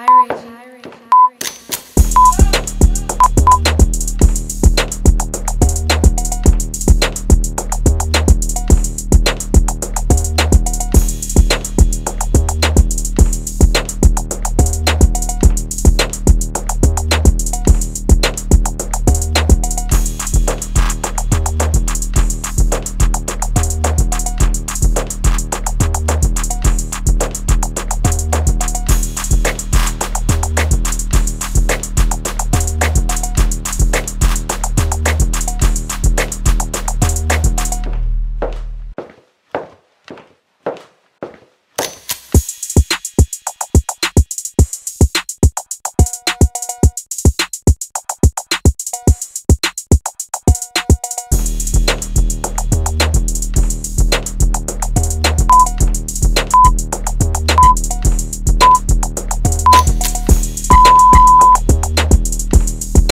Bye, Rachel.